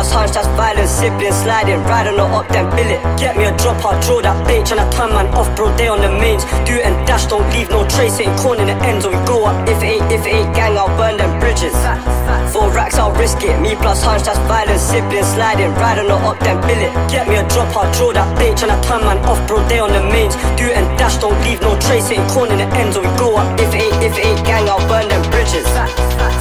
plus hunch, that's violence. Sibling sliding, riding or up, then bill it. Get me a drop, I'll draw that bait. Tryna turn man off, bro, they on the mains. Do it and dash, don't leave no trace. Ain't corn the ends, or we go up. If it ain't, if it ain't gang, I'll burn them bridges. Four racks, I'll risk it. Me plus hunch, that's violence. Sibling sliding, riding or up, then bill it. Get me a drop, I'll draw that bait. Tryna turn man off, bro, they on the mains. Do it and dash, don't leave no trace. Ain't corn the ends, or we go up. If it ain't, if it ain't gang, I'll burn them bridges.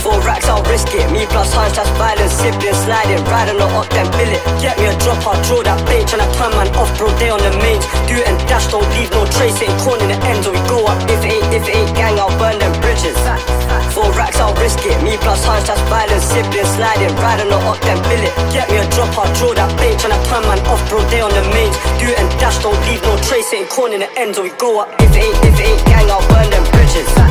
Four racks, I'll risk it. Me plus hunch, that's violence. Sibling sliding, riding or up, then bill it. Get me a drop, I'll draw that bait. Tryna turn man off, bro, they on the mains. Do it and dash, don't leave no trace. Ain't corn in the end, so we go up. If it ain't, if it ain't gang, I'll burn them bridges. Four racks, I'll risk it. Me plus hunch, that's violence. Sibling sliding, riding or up, then bill it. Get me a drop, I'll draw that bait. Tryna turn man off, bro, they on the mains. Do it and dash, don't leave no trace. Ain't corn in the ends, or we go up. If it ain't, if it ain't gang, I'll burn them bridges.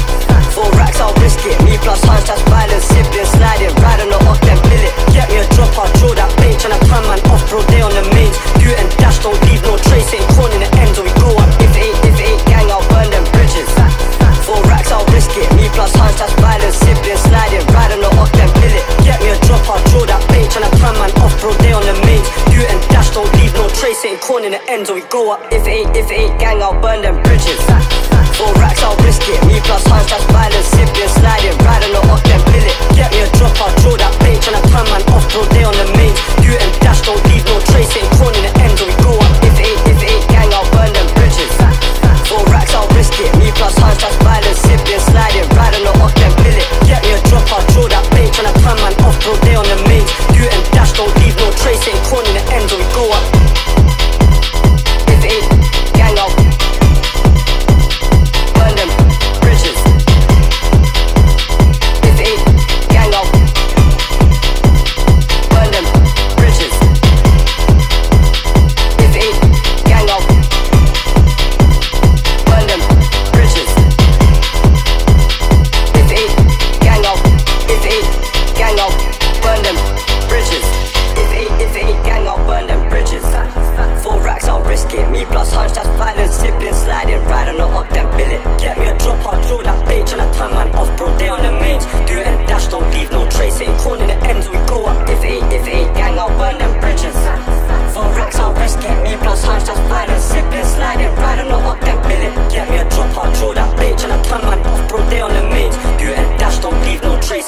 Trace. Ain't corn in the ends, or we go up. If it ain't, if it ain't gang, I'll burn them bridges. Four racks, I'll risk it. Me plus hunch, that's violence. Sibling sliding, riding or up, then bill it. Get me a drop, I'll draw that bait. Tryna turn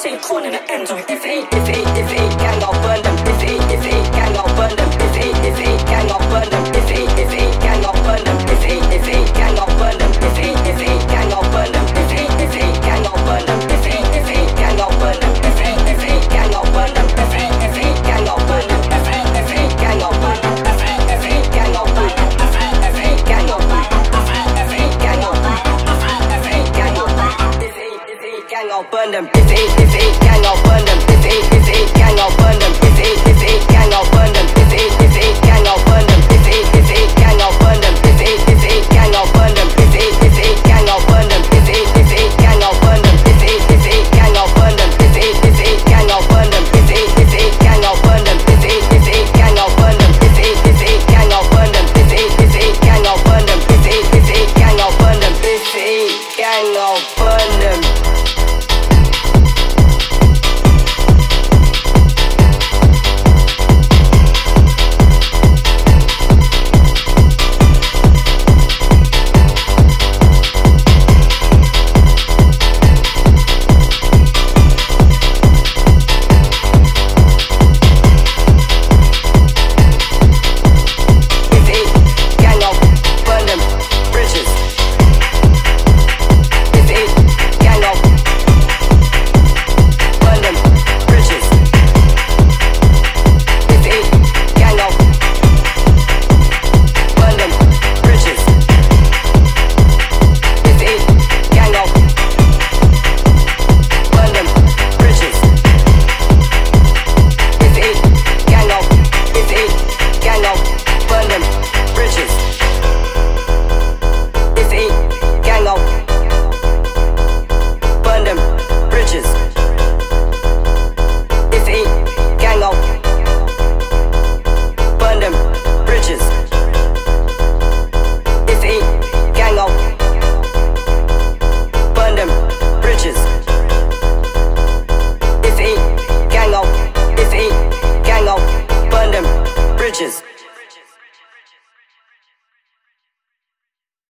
Same ain't corner the end zone. If it ain't, if it ain't.